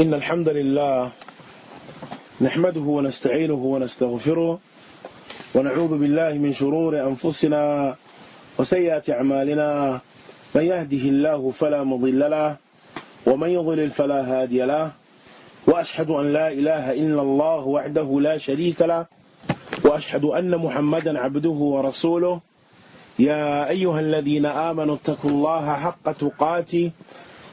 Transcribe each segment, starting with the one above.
إن الحمد لله نحمده ونستعينه ونستغفره ونعوذ بالله من شرور أنفسنا وسيئات أعمالنا. من يهده الله فلا مضل له ومن يضلل فلا هادي له. وأشهد أن لا إله إلا الله وحده لا شريك له وأشهد أن محمدا عبده ورسوله. يا أيها الذين آمنوا اتقوا الله حق تقاته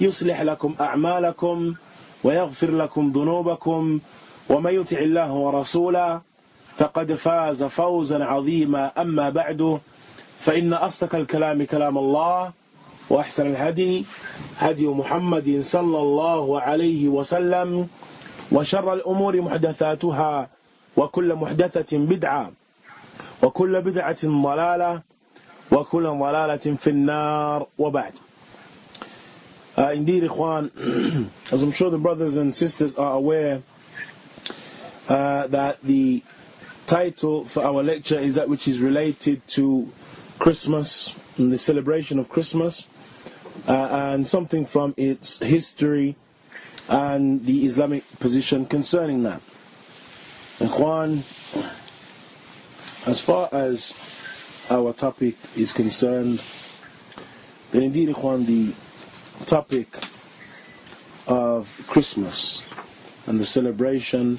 يصلح لكم أعمالكم ويغفر لكم ذنوبكم ومن يطع الله ورسوله فقد فاز فوزا عظيما. أما بعد فإن أصدق الكلام كلام الله وأحسن الهدي هدي محمد صلى الله عليه وسلم وشر الأمور محدثاتها وكل محدثة بدعة وكل بدعة ضلالة وكل ضلالة في النار. وبعد Uh, indeed, Ikhwan, as I'm sure the brothers and sisters are aware, uh, that the title for our lecture is that which is related to Christmas and the celebration of Christmas, uh, and something from its history and the Islamic position concerning that. Ikhwan, as far as our topic is concerned, then indeed, Ikhwan, the topic of Christmas and the celebration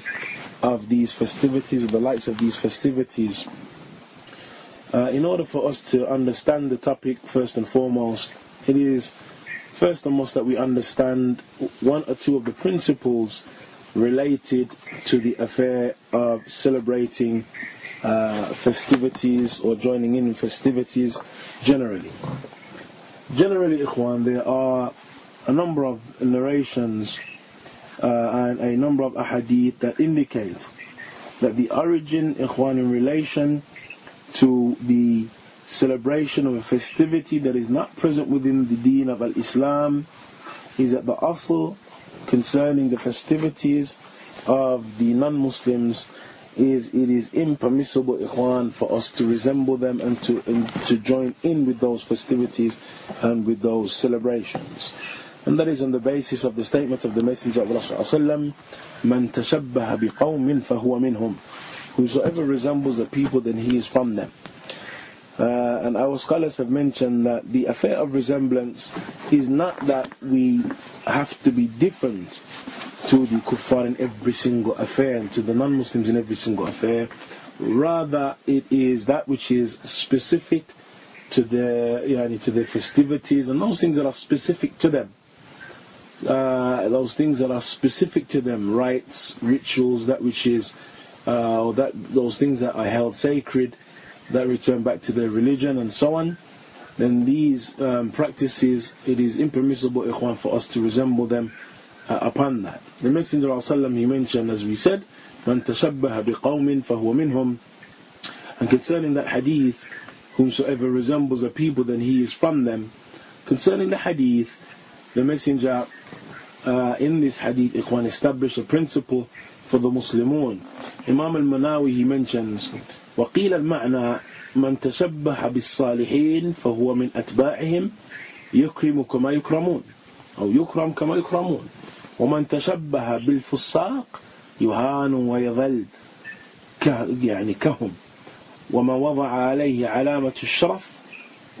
of these festivities, of the lights of these festivities. Uh, in order for us to understand the topic, first and foremost, it is first and most that we understand one or two of the principles related to the affair of celebrating uh, festivities or joining in festivities generally. Generally, Ikhwan, there are a number of narrations uh, and a number of ahadith that indicate that the origin, Ikhwan, in relation to the celebration of a festivity that is not present within the deen of Al-Islam is at the asl concerning the festivities of the non-Muslims is it is impermissible, ikhwan, for us to resemble them and to and to join in with those festivities and with those celebrations. And that is on the basis of the statement of the Messenger of Allah Man tashabbaha biqawmin fahuwa minhum. Whosoever resembles the people, then he is from them. Uh, and our scholars have mentioned that the affair of resemblance is not that we have to be different to the kuffar in every single affair and to the non-Muslims in every single affair. Rather, it is that which is specific to the yani, to the festivities and those things that are specific to them. Uh, those things that are specific to them, rites, rituals, that which is, uh, or that those things that are held sacred, that return back to their religion and so on. Then these um, practices, it is impermissible, ikhwan, for us to resemble them uh, upon that. The Messenger of Allah, he mentioned, as we said, من تشبه بقوم فهو منهم. And concerning that hadith, whomsoever resembles a people, then he is from them. Concerning the hadith, the Messenger uh, in this hadith, ikhwan, established a principle for the Muslimun. Imam al-Manawi, he mentions, وقيل المعنى من تشبه بالصالحين فهو من أتباعهم يكرم كما يكرمون أو يكرم كما يكرمون. ومن تشبه بالفساق يهان ويظل يعني كهم. وما وضع عليه علامة الشرف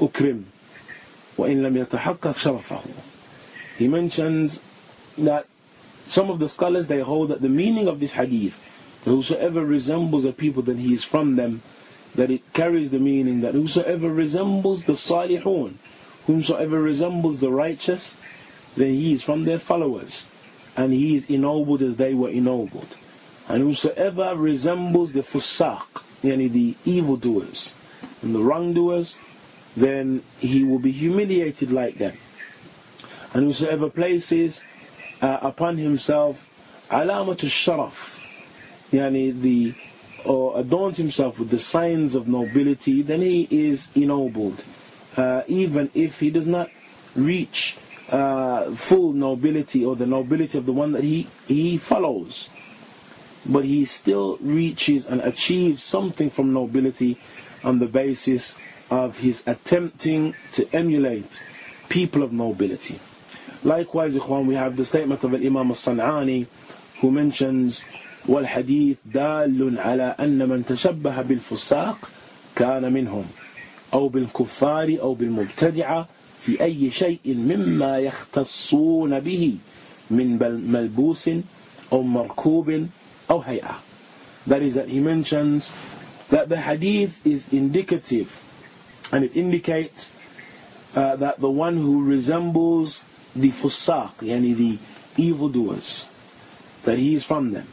أكرم. وإن لم يتحقق شرفه. He mentions that some of the scholars they hold that the meaning of this hadith whosoever resembles a people then he is from them that it carries the meaning that whosoever resembles the salihun whomsoever resembles the righteous then he is from their followers and he is ennobled as they were ennobled. And whosoever resembles the fusaq, yani the evildoers and the wrongdoers, then he will be humiliated like them. And whosoever places uh, upon himself alamat al-sharaf, yani the, or adorns himself with the signs of nobility, then he is ennobled. Uh, even if he does not reach uh, full nobility or the nobility of the one that he, he follows. But he still reaches and achieves something from nobility on the basis of his attempting to emulate people of nobility. Likewise, we have the statement of an Imam al-San'ani who mentions والحديث دال على أن من تشبه بالفساق كان منهم أو بالكفار أو بالمبتدعة في أي شيء مما يختصون به من ملبوس أو مركوب أو هيئة That is that he mentions that the hadith is indicative and it indicates uh, that the one who resembles the fusaq, yani the evildoers, that he is from them,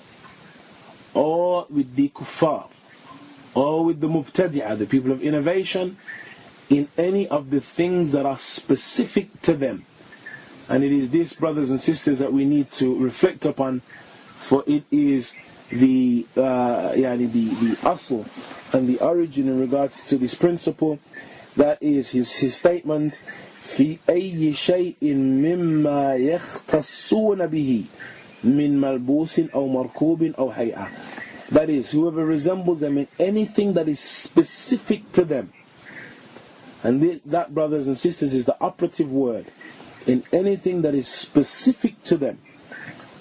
or with the kuffar, or with the mubtadi'ah, the people of innovation, in any of the things that are specific to them. And it is this, brothers and sisters, that we need to reflect upon, for it is the uh, yani the the asl and the origin in regards to this principle. That is his his statement. في أي شيء مما يختصون به min malbusin aw markubin aw hay'a. That is, whoever resembles them in anything that is specific to them. And th- that, brothers and sisters, is the operative word. In anything that is specific to them.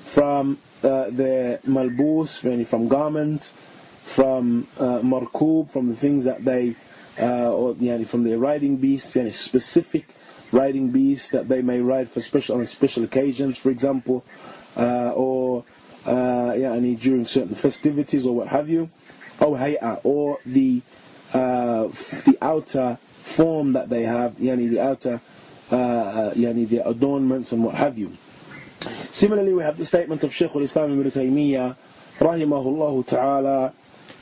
From uh, their malbus, from garment, from uh, markub, from the things that they, uh, or you know, from their riding beasts, you know, specific riding beasts that they may ride for special on special occasions, for example, uh, or uh, any during certain festivities or what have you. Oh, or the uh, the outer form that they have يعني the outer uh, uh the adornments and what have you. Similarly we have the statement of Sheikh al-Islam ibn Taymiyyah rahimahullah ta'ala.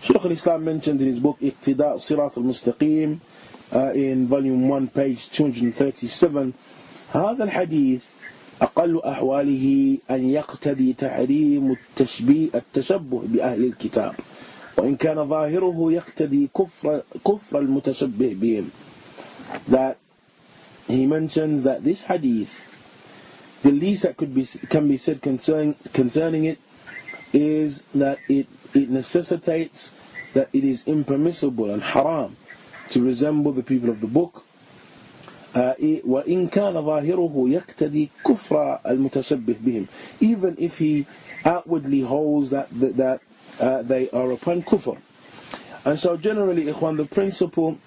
Sheikh al-Islam mentioned in his book اقتضاء صراط المستقيم uh, in volume 1 page 237 هذا الحديث أقل أحواله أن يقتدي تحريم التشبيه التشبه بأهل الكتاب وإن كان ظاهره يقتدي كفر, كفر المتشبه بهم that he mentions that this hadith the least that could be can be said concerning concerning it is that it it necessitates that it is impermissible and haram to resemble the people of the book وإن كان ظاهره يقتدي كفر المتشبه بهم even if he outwardly holds that that, that uh, they are upon kufr and so generally ikhwan the principle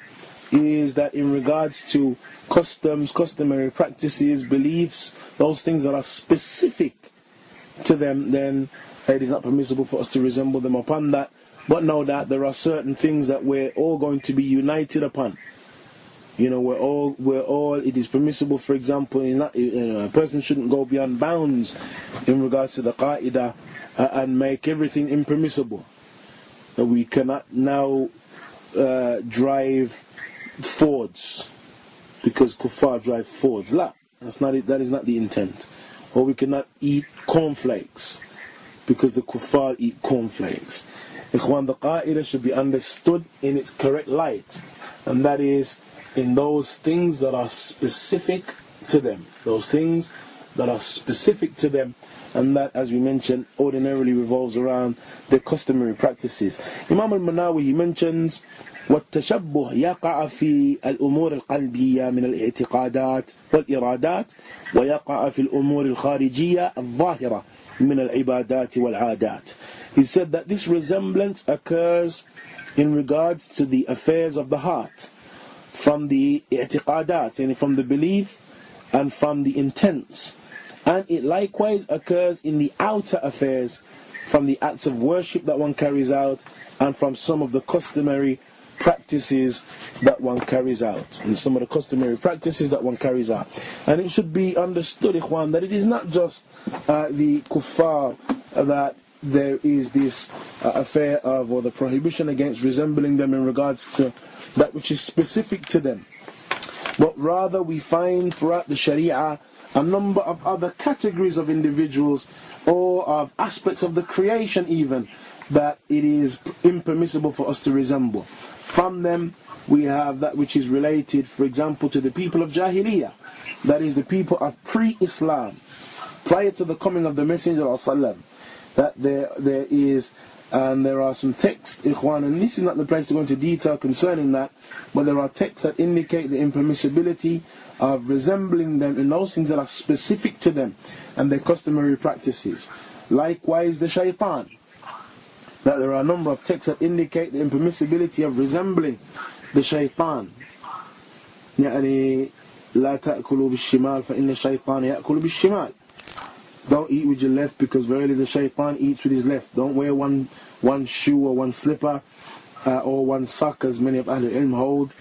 is that in regards to customs, customary practices, beliefs, those things that are specific to them, then it is not permissible for us to resemble them upon that. But know that there are certain things that we're all going to be united upon. You know, we're all, we're all, it is permissible, for example, know, a person shouldn't go beyond bounds in regards to the qaida uh, and make everything impermissible. That we cannot now uh, drive Fords because kuffar drive Fords. La, that's not it, that is not the intent. Or we cannot eat cornflakes because the kuffar eat cornflakes. Ikhwan, the qa'idah should be understood in its correct light, and that is in those things that are specific to them. Those things that are specific to them, and that, as we mentioned, ordinarily revolves around their customary practices. Imam al-Manawi, he mentions والتشبه يقع في الأمور القلبية من الاعتقادات والإرادات ويقع في الأمور الخارجية الظاهرة من العبادات والعادات. He said that this resemblance occurs in regards to the affairs of the heart from the i'tiqadat, and from the belief and from the intents. And it likewise occurs in the outer affairs from the acts of worship that one carries out and from some of the customary practices that one carries out and some of the customary practices that one carries out. And it should be understood, Ikhwan, that it is not just uh, the kuffar that there is this uh, affair of or the prohibition against resembling them in regards to that which is specific to them. But rather we find throughout the Sharia a number of other categories of individuals or of aspects of the creation even that it is impermissible for us to resemble. From them we have that which is related, for example, to the people of Jahiliyyah, that is the people of pre-Islam, prior to the coming of the Messenger of Allah, that there there is and there are some texts, ikhwan, and this is not the place to go into detail concerning that, but there are texts that indicate the impermissibility of resembling them in those things that are specific to them and their customary practices. Likewise, the shaitan. That there are a number of texts that indicate the impermissibility of resembling the shaitan. يعني لا تأكلوا بالشمال فإن الشيطان يأكل بالشمال don't eat with your left because verily the shaitan eats with his left. Don't wear one, one shoe or one slipper uh, or one sock as many of Ahlul Ilm hold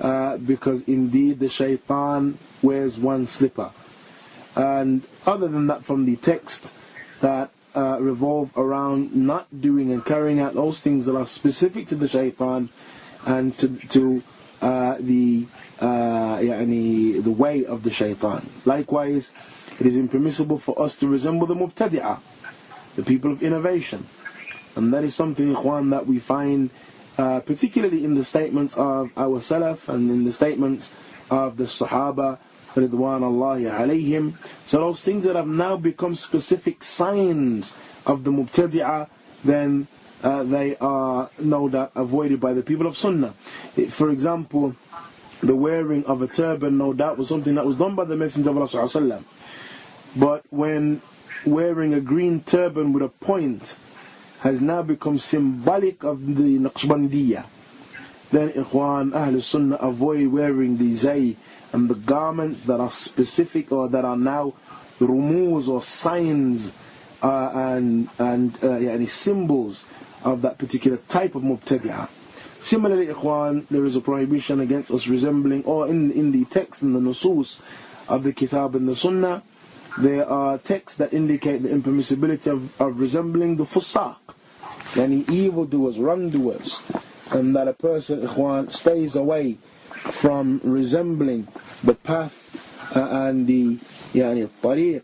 uh, because indeed the shaitan wears one slipper. And other than that from the text that uh, revolve around not doing and carrying out those things that are specific to the shaitan and to, to uh, the, uh, the way of the shaitan. Likewise, it is impermissible for us to resemble the mubtadi'ah, the people of innovation. And that is something, ikhwan, that we find uh, particularly in the statements of our Salaf and in the statements of the Sahaba, Ridwan Allahi alayhim. So those things that have now become specific signs of the mubtadi'ah, then uh, they are no doubt avoided by the people of Sunnah. For example, the wearing of a turban, no doubt, was something that was done by the Messenger of Allah. But when wearing a green turban with a point has now become symbolic of the Naqshbandiyah, then Ikhwan Ahl Sunnah avoid wearing the zay and the garments that are specific or that are now rumuz or signs uh, and and uh, yani symbols of that particular type of mubtadi'ah. Similarly, Ikhwan, there is a prohibition against us resembling, or in, in the text, in the nusus of the Kitab and the Sunnah, there are texts that indicate the impermissibility of, of resembling the fusaq, any evildoers, wrongdoers, and that a person, ikhwan, stays away from resembling the path uh, and the yani, tariq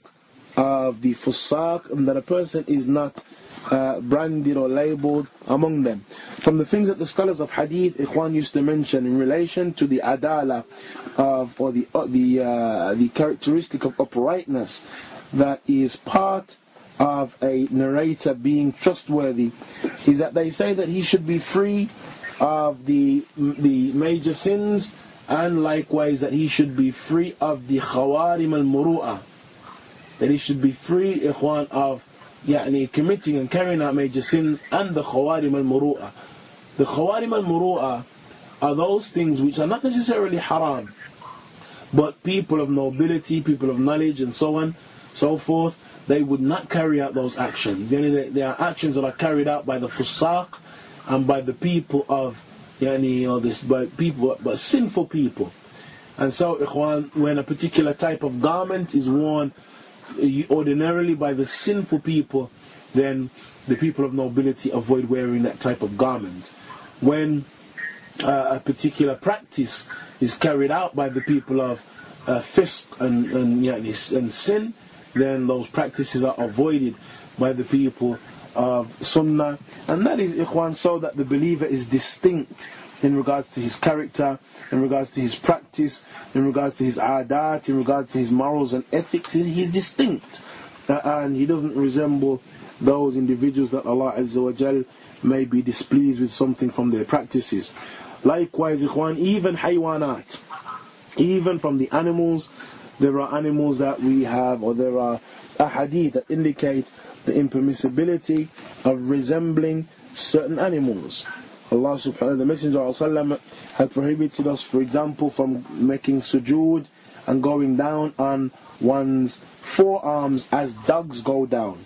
of the fusaq, and that a person is not uh, branded or labeled among them. From the things that the scholars of hadith, Ikhwan used to mention in relation to the adala of, or the, uh, the, uh, the characteristic of uprightness that is part of a narrator being trustworthy, is that they say that he should be free of the, the major sins and likewise that he should be free of the khawarim al-muru'ah that he should be free ikhwan of يعني committing and carrying out major sins and the khawarim al-muru'ah. The khawarim al-muru'ah are those things which are not necessarily haram, but people of nobility, people of knowledge and so on, so forth, they would not carry out those actions. Yani they are actions that are carried out by the fusaq and by the people of yani, or this by people but sinful people. And so ikhwan, when a particular type of garment is worn ordinarily by the sinful people, then the people of nobility avoid wearing that type of garment. When uh, a particular practice is carried out by the people of uh, fisk and, and, and sin, then those practices are avoided by the people of sunnah. And that is, ikhwan, so that the believer is distinct in regards to his character, in regards to his practice, in regards to his adat, in regards to his morals and ethics. He's distinct. Uh, and he doesn't resemble those individuals that Allah Azza wa Jal may be displeased with something from their practices. Likewise, ikhwan, even haywanat, even from the animals, there are animals that we have, or there are ahadith that indicate the impermissibility of resembling certain animals. Allah subhanahu the Messenger of Allah had prohibited us, for example, from making sujood and going down on one's forearms as dogs go down.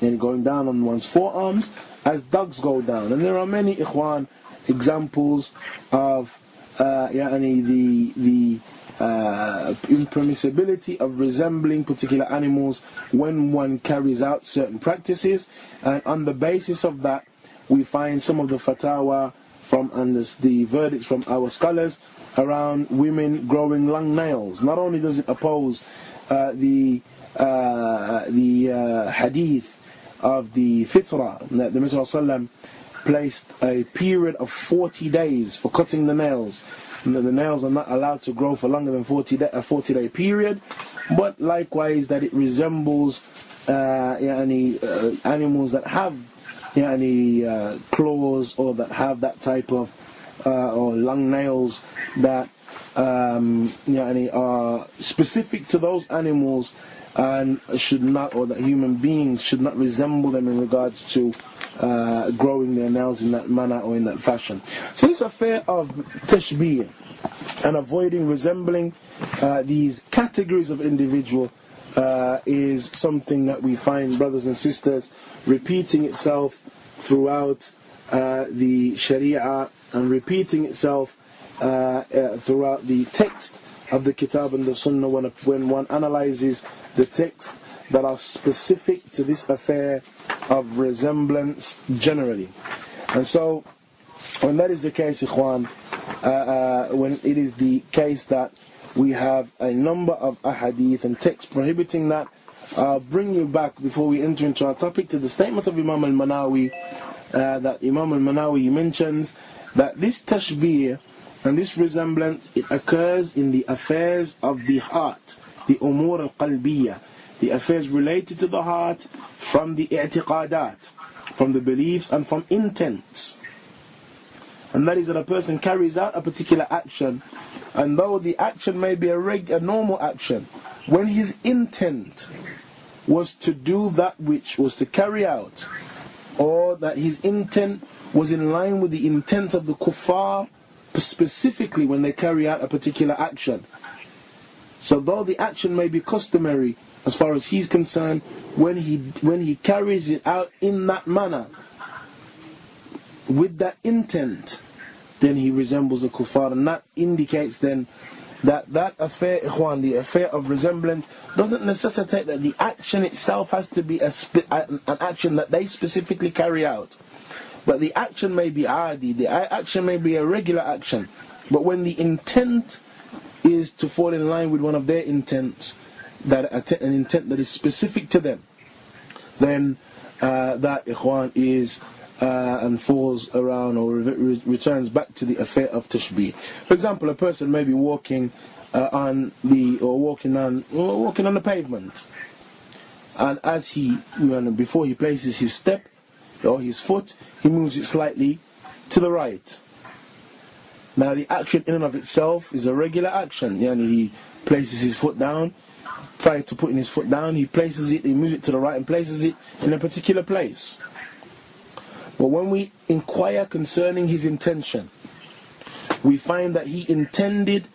And going down on one's forearms as dogs go down. And there are many ikhwan examples of uh, yani the, the uh, impermissibility of resembling particular animals when one carries out certain practices. And on the basis of that, we find some of the fatwa from and the verdicts from our scholars around women growing long nails. Not only does it oppose uh, the uh, the uh, hadith of the fitra that the Messenger placed a period of 40 days for cutting the nails. And that the nails are not allowed to grow for longer than 40 day, a 40 day period, but likewise that it resembles uh, yani, uh, animals that have yani, uh, claws or that have that type of uh, or long nails that um, yani, are specific to those animals and should not, or that human beings should not resemble them in regards to uh, growing their nails in that manner or in that fashion. So this affair of tashbih and avoiding resembling uh, these categories of individual uh, is something that we find, brothers and sisters, repeating itself throughout uh, the Sharia and repeating itself uh, uh, throughout the text of the Kitab and the Sunnah when, when one analyzes the texts that are specific to this affair of resemblance generally. And so, when that is the case, Ikhwan, uh, uh, when it is the case that we have a number of ahadith and texts prohibiting that, I'll bring you back before we enter into our topic to the statement of Imam al-Manawi uh, that Imam al-Manawi mentions that this tashbih and this resemblance it occurs in the affairs of the heart the umur al-qalbiyah, the affairs related to the heart from the i'tiqadat, from the beliefs and from intents. And that is that a person carries out a particular action, and though the action may be a, reg- a normal action, when his intent was to do that which was to carry out, or that his intent was in line with the intent of the kuffar, specifically when they carry out a particular action, so though the action may be customary as far as he's concerned, when he when he carries it out in that manner, with that intent, then he resembles the kuffar, and that indicates then that that affair, ikhwan, the affair of resemblance, doesn't necessitate that the action itself has to be a an action that they specifically carry out. But the action may be adi, the action may be a regular action. But when the intent is to fall in line with one of their intents, that an intent that is specific to them, then uh, that ikhwan is uh, and falls around or re- returns back to the affair of tashbih. For example, a person may be walking uh, on the or walking on or walking on the pavement, and as he before he places his step or his foot, he moves it slightly to the right. Now the action in and of itself is a regular action. He places his foot down, prior to putting his foot down, he places it, he moves it to the right and places it in a particular place. But when we inquire concerning his intention, we find that he intended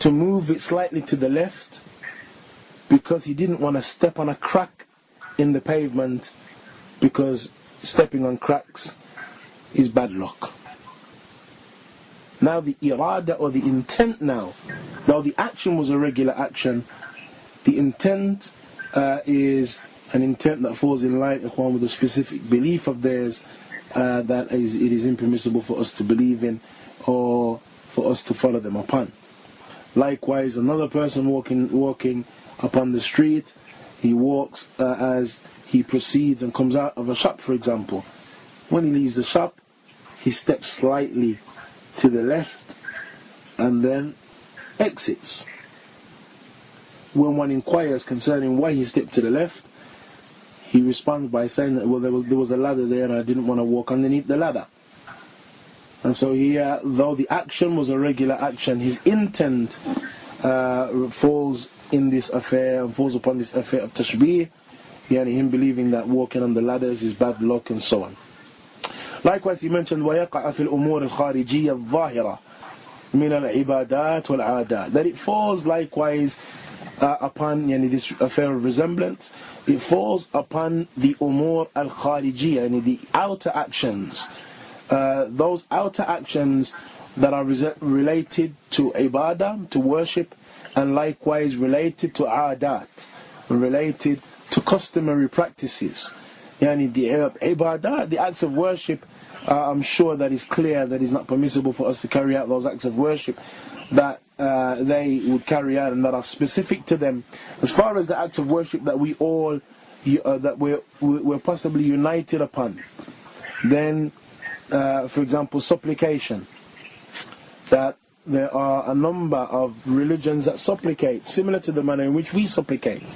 to move it slightly to the left because he didn't want to step on a crack in the pavement because stepping on cracks is bad luck. Now the irada or the intent now, though the action was a regular action, the intent uh, is an intent that falls in line with a specific belief of theirs uh, that is, it is impermissible for us to believe in or for us to follow them upon. Likewise, another person walking walking upon the street, he walks uh, as he proceeds and comes out of a shop, for example. When he leaves the shop, he steps slightly to the left and then exits. When one inquires concerning why he stepped to the left, he responds by saying that well there was there was a ladder there and I didn't want to walk underneath the ladder. And so here, though the action was a regular action, his intent uh, falls in this affair, falls upon this affair of tashbih, yani him believing that walking on the ladders is bad luck and so on. Likewise, he mentioned وَيَقَعَ فِي الْأُمُورِ الْخَارِجِيَّةِ الظَّاهِرَةِ من العبادات والعادات that it falls likewise uh, upon yani, this affair of resemblance it falls upon the umur al-kharijiyya yani the outer actions. Uh, those outer actions that are related to ibadah to worship and likewise related to adat related to customary practices. Yani the ibadah, the acts of worship, uh, I'm sure that is clear that it's not permissible for us to carry out those acts of worship that uh, they would carry out and that are specific to them. As far as the acts of worship that we all, uh, that we're, we're possibly united upon, then, uh, for example, supplication, that there are a number of religions that supplicate, similar to the manner in which we supplicate.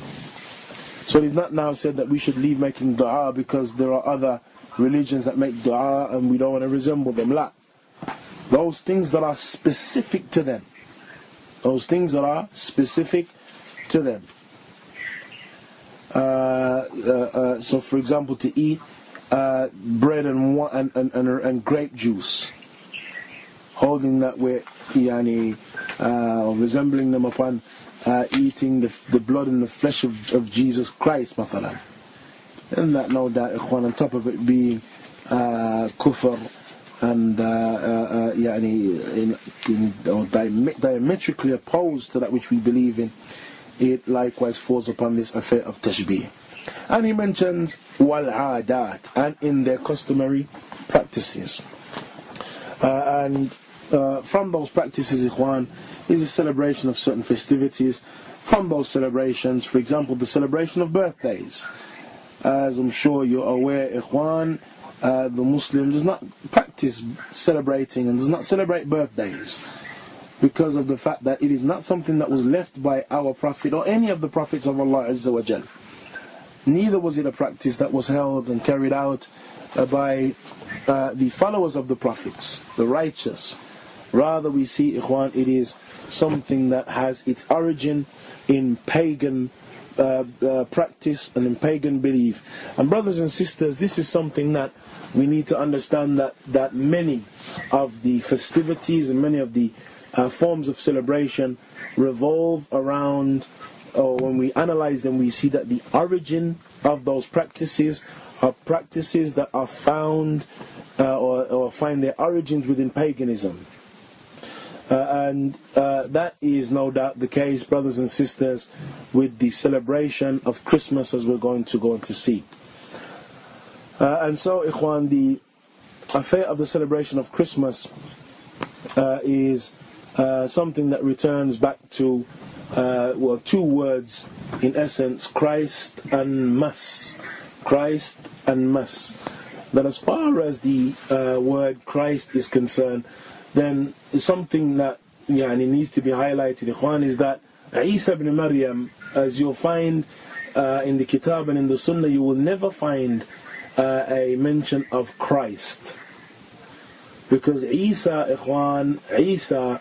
So it is not now said that we should leave making dua because there are other religions that make dua and we don't want to resemble them. La. Those things that are specific to them. Those things that are specific to them. Uh, uh, uh, so, for example, to eat uh, bread and, and, and, and, grape juice, holding that we're yani, uh, resembling them upon eating the, the blood and the flesh of, of Jesus Christ, mathalan. And that no doubt, on top of it being kufr and uh, uh, uh, yani, in, in, diametrically opposed to that which we believe in, it likewise falls upon this affair of tashbih. And he mentions wal adat and in their customary practices. Uh, and uh, from those practices, ikhwan, is a celebration of certain festivities. From those celebrations, for example, the celebration of birthdays. As I'm sure you're aware, ikhwan, uh, the Muslim does not practice celebrating and does not celebrate birthdays because of the fact that it is not something that was left by our Prophet or any of the Prophets of Allah Azza wa Jal. Neither was it a practice that was held and carried out uh, by uh, the followers of the Prophets, the righteous. Rather, we see, ikhwan, it is something that has its origin in pagan uh, uh, practice and in pagan belief. And brothers and sisters, this is something that we need to understand that, that many of the festivities and many of the uh, forms of celebration revolve around, or when we analyze them, we see that the origin of those practices are practices that are found uh, or, or find their origins within paganism. Uh, and uh, that is no doubt the case, brothers and sisters, with the celebration of Christmas as we're going to go on to see. Uh, and so, Ikhwan, the affair of the celebration of Christmas uh, is uh, something that returns back to, uh, well, two words in essence Christ and Mass. Christ and Mass. That as far as the word Christ is concerned, then something that yani, needs to be highlighted, Ikhwan, is that Isa ibn Maryam, as you'll find uh, in the Kitab and in the Sunnah, you will never find uh, a mention of Christ. Because Isa, Ikhwan, Isa,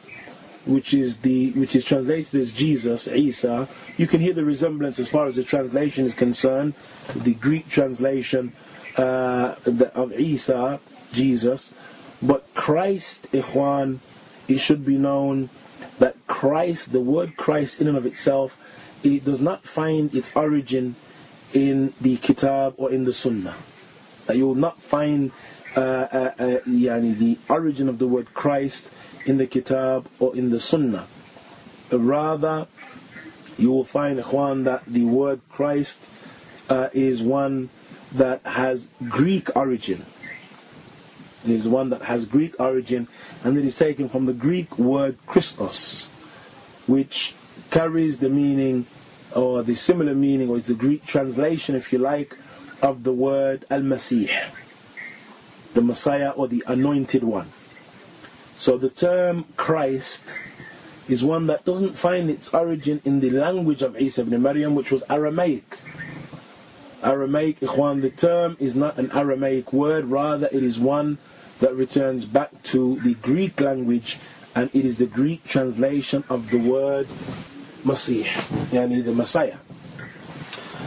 which is the which is translated as Jesus, Isa, you can hear the resemblance as far as the translation is concerned. The Greek translation uh, of Isa, Jesus, but Christ, ikhwan, it should be known that Christ, the word Christ in and of itself, it does not find its origin in the Kitab or in the Sunnah. That you will not find uh, uh, uh, the origin of the word Christ in the Kitab or in the Sunnah. Rather, you will find, ikhwan, that the word Christ uh, is one that has Greek origin. It is one that has Greek origin and it is taken from the Greek word Christos, which carries the meaning or the similar meaning, or is the Greek translation, if you like, of the word Al Masih, the Messiah or the Anointed One. So the term Christ is one that doesn't find its origin in the language of Isa ibn Maryam, which was Aramaic. Aramaic, ikhwan, the term is not an Aramaic word, rather it is one that returns back to the Greek language and it is the Greek translation of the word Masih, yani the Messiah.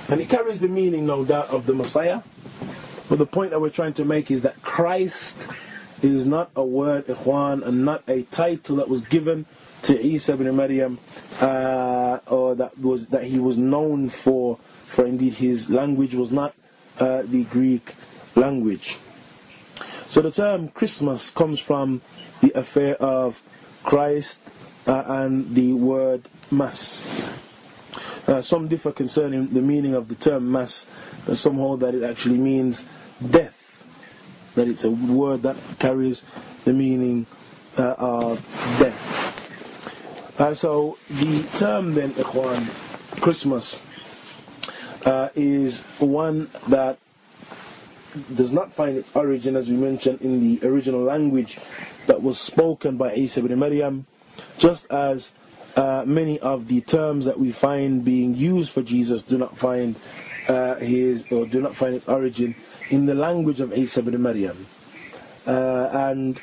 And it carries the meaning, no doubt, of the Messiah. But the point that we're trying to make is that Christ is not a word, ikhwan, and not a title that was given to Isa ibn Maryam, uh, or that was that he was known for. For indeed, his language was not uh, the Greek language. So the term Christmas comes from the affair of Christ uh, and the word Mass. Uh, some differ concerning the meaning of the term mass. Some hold that it actually means death, that it's a word that carries the meaning uh, of death. Uh, so the term then, Ikhwan, Christmas, uh, is one that does not find its origin, as we mentioned, in the original language that was spoken by Isa ibn Maryam, just as uh, many of the terms that we find being used for Jesus do not find uh, his or do not find its origin in the language of Isa ibn Maryam. Uh, and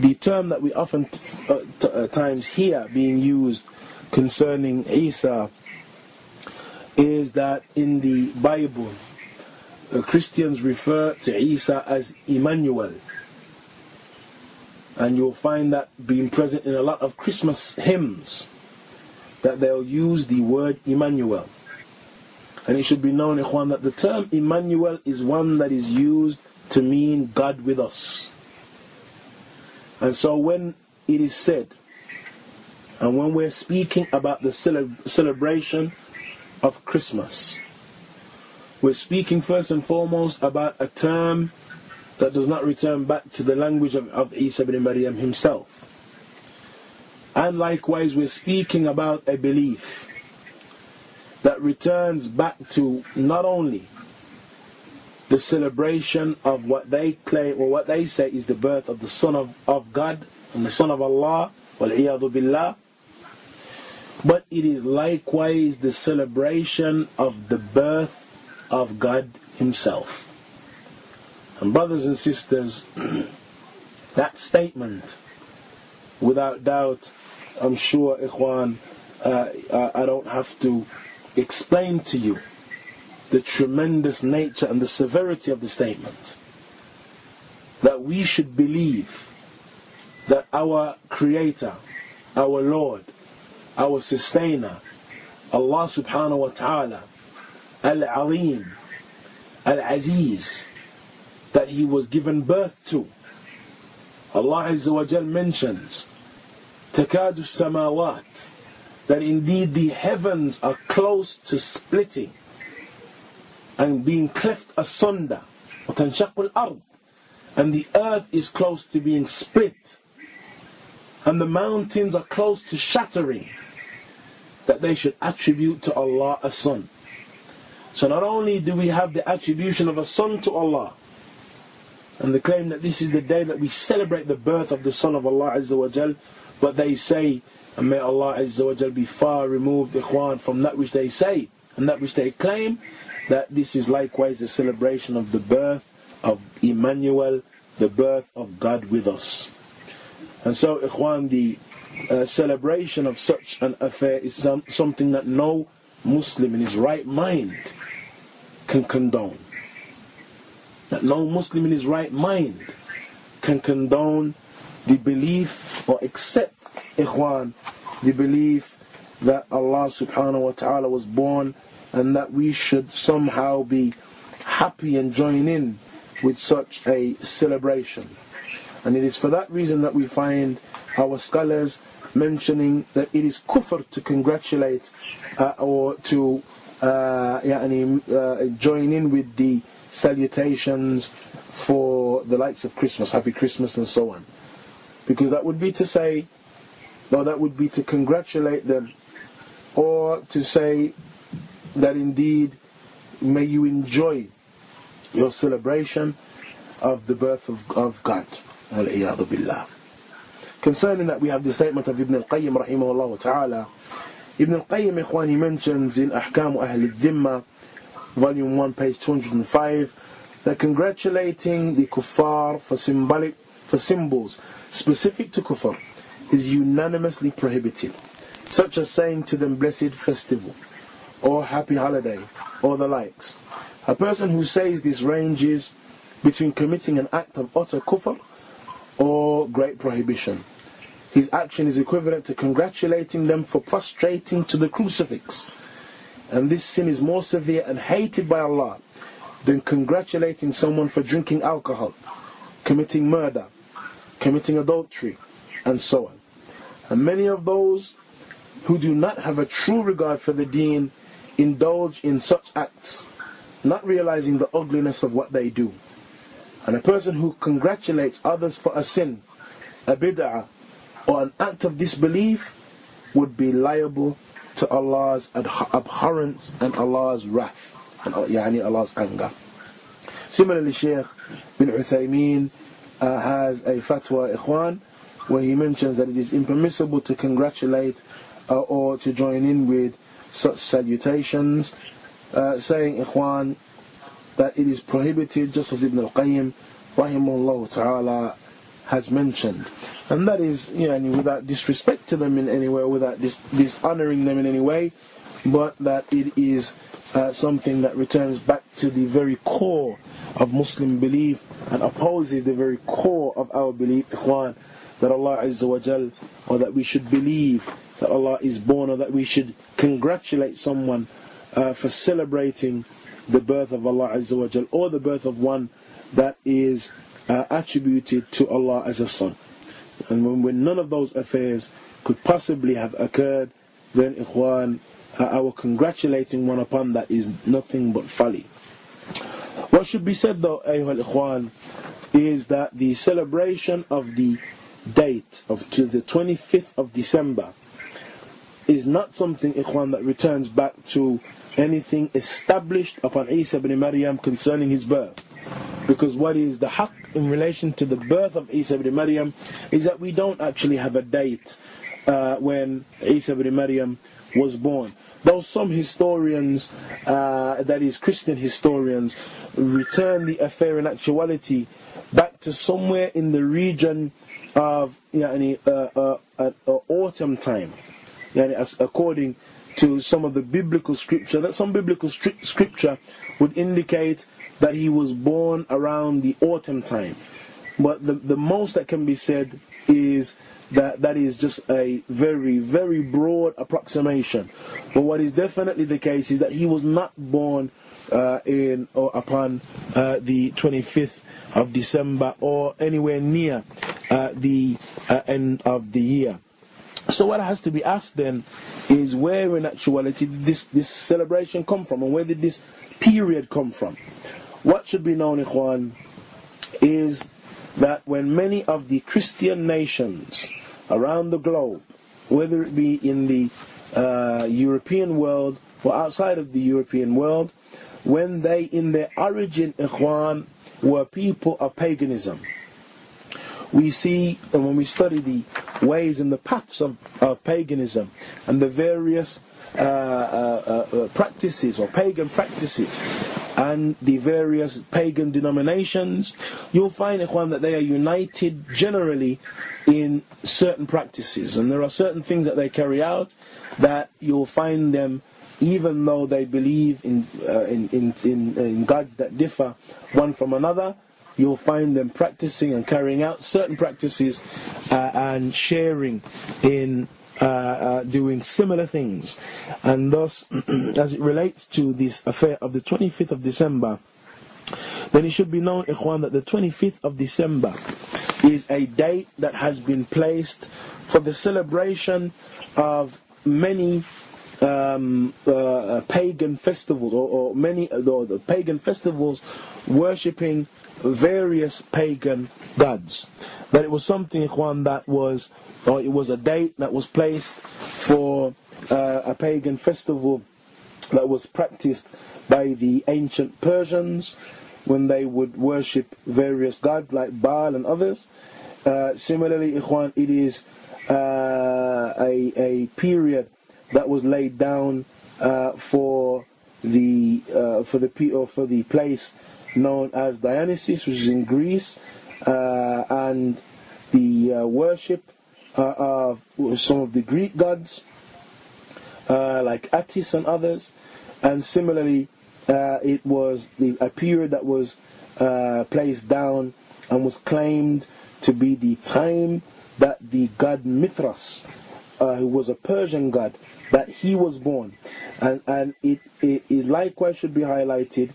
the term that we often t- uh, t- uh, times hear being used concerning Isa is that in the Bible, uh, Christians refer to Isa as Emmanuel. And you'll find that being present in a lot of Christmas hymns, that they'll use the word Emmanuel. And it should be known, Ikhwan, that the term Emmanuel is one that is used to mean God with us. And so when it is said, and when we're speaking about the celebration of Christmas, we're speaking first and foremost about a term that does not return back to the language of, of Isa ibn Maryam himself. And likewise, we're speaking about a belief that returns back to not only the celebration of what they claim or what they say is the birth of the Son of, of God and the Son of Allah, billah, but it is likewise the celebration of the birth of God Himself. And brothers and sisters, that statement, without doubt, I'm sure, Ikhwan, uh, I don't have to explain to you the tremendous nature and the severity of the statement. That we should believe that our Creator, our Lord, our Sustainer, Allah subhanahu wa ta'ala, Al-Alim, Al-Aziz, that He was given birth to. Allah Azza wa Jal mentions, Takadu samawat, that indeed the heavens are close to splitting and being cleft asunder. وتنشق الأرض and the earth is close to being split and the mountains are close to shattering that they should attribute to Allah a son. So not only do we have the attribution of a son to Allah and the claim that this is the day that we celebrate the birth of the son of Allah Azza wa Jal, but they say, and may Allah Azza wa Jal be far removed, ikhwan, from that which they say and that which they claim, that this is likewise a celebration of the birth of Emmanuel, the birth of God with us. And so, Ikhwan, the uh, celebration of such an affair is some, something that no Muslim in his right mind can condone. That no Muslim in his right mind can condone the belief or accept, Ikhwan, the belief that Allah subhanahu wa ta'ala was born and that we should somehow be happy and join in with such a celebration. And it is for that reason that we find our scholars mentioning that it is kufr to congratulate uh, or to uh, uh, join in with the salutations for the lights of Christmas, Happy Christmas and so on. Because that would be to say, or that would be to congratulate them, or to say that indeed may you enjoy your celebration of the birth of, of God. Concerning that, we have the statement of Ibn al-Qayyim rahimahullah ta'ala. Ibn al-Qayyim, ikhwani, mentions in Ahkam Ahl al-Dhimma, volume 1, page 205, that congratulating the kuffar for symbolic, for symbols specific to kufr is unanimously prohibited, such as saying to them blessed festival, or happy holiday or the likes. A person who says this ranges between committing an act of utter kufr or great prohibition. His action is equivalent to congratulating them for prostrating to the crucifix. And this sin is more severe and hated by Allah than congratulating someone for drinking alcohol, committing murder, committing adultery, and so on. And many of those who do not have a true regard for the deen indulge in such acts, not realizing the ugliness of what they do. And a person who congratulates others for a sin, a bid'ah, or an act of disbelief would be liable to Allah's abhorrence and Allah's wrath, and yani Allah's anger. Similarly, Sheikh bin Uthaymeen uh, has a fatwa, Ikhwan, where he mentions that it is impermissible to congratulate uh, or to join in with such salutations, uh, saying, Ikhwan, that it is prohibited, just as Ibn al-Qayyim, rahimahullah ta'ala, has mentioned. And that is, you know, without disrespect to them in any way, without dis- dishonoring them in any way, but that it is uh, something that returns back to the very core of Muslim belief and opposes the very core of our belief, ikhwan, that Allah Azza wa Jal, or that we should believe that Allah is born, or that we should congratulate someone uh, for celebrating the birth of Allah Azza wa Jal, or the birth of one that is uh, attributed to Allah as a son. And when, when none of those affairs could possibly have occurred, then ikhwan, uh, our congratulating one upon that is nothing but folly. What should be said though, Ayyuhal Ikhwan, is that the celebration of the date of to the 25th of December is not something, Ikhwan, that returns back to anything established upon Isa ibn Maryam concerning his birth. Because what is the haqq in relation to the birth of Isa ibn Maryam is that we don't actually have a date uh, when Isa ibn Maryam was born. Though some historians, uh, that is Christian historians, return the affair in actuality back to somewhere in the region of yani, uh, uh, uh, autumn time, yani, according to some of the biblical scripture, that some biblical scripture would indicate that he was born around the autumn time. But the, the most that can be said is that that is just a very, very broad approximation. But what is definitely the case is that he was not born uh, in or upon uh, the 25th of December or anywhere near uh, the uh, end of the year. So what has to be asked then is where in actuality this this celebration come from and where did this period come from? What should be known, Ikhwan, is that when many of the Christian nations around the globe, whether it be in the uh, European world or outside of the European world, when they in their origin, Ikhwan, were people of paganism. We see, and when we study the ways and the paths of, of paganism and the various uh, uh, uh, practices or pagan practices and the various pagan denominations, you'll find, Ikhwan, that they are united generally in certain practices. And there are certain things that they carry out that you'll find them even though they believe in, uh, in, in, in, in gods that differ one from another, you'll find them practicing and carrying out certain practices uh, and sharing in uh, uh, doing similar things. And thus, as it relates to this affair of the 25th of December, then it should be known, Ikhwan, that the 25th of December is a date that has been placed for the celebration of many um, uh, pagan festivals or, or many uh, the, the pagan festivals worshipping various pagan gods. That it was something, Ikhwan, that was, or it was a date that was placed for uh, a pagan festival that was practiced by the ancient Persians when they would worship various gods like Baal and others. Uh, similarly, Ikhwan, it is uh, a, a period that was laid down uh, for the uh, for the or for the place known as Dionysus, which is in Greece, uh, and the uh, worship uh, of some of the Greek gods, uh, like Attis and others, and similarly, it was the a period that was placed down and was claimed to be the time that the god Mithras, who was a Persian god, that he was born. And, and it, it, it likewise should be highlighted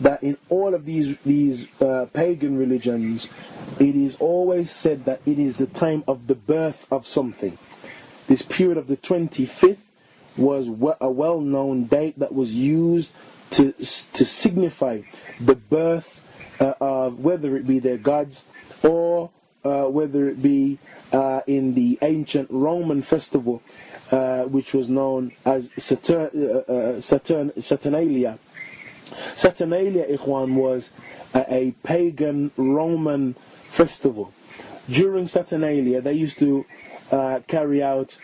that in all of these, these uh, pagan religions, it is always said that it is the time of the birth of something. this period of the 25th was a well known date that was used to, to signify the birth uh, of whether it be their gods or uh, whether it be uh, in the ancient Roman festival, uh, which was known as Saturn, uh, uh, Saturn, Saturnalia. Saturnalia, Ikhwan, was a, a pagan Roman festival. During Saturnalia, they used to carry out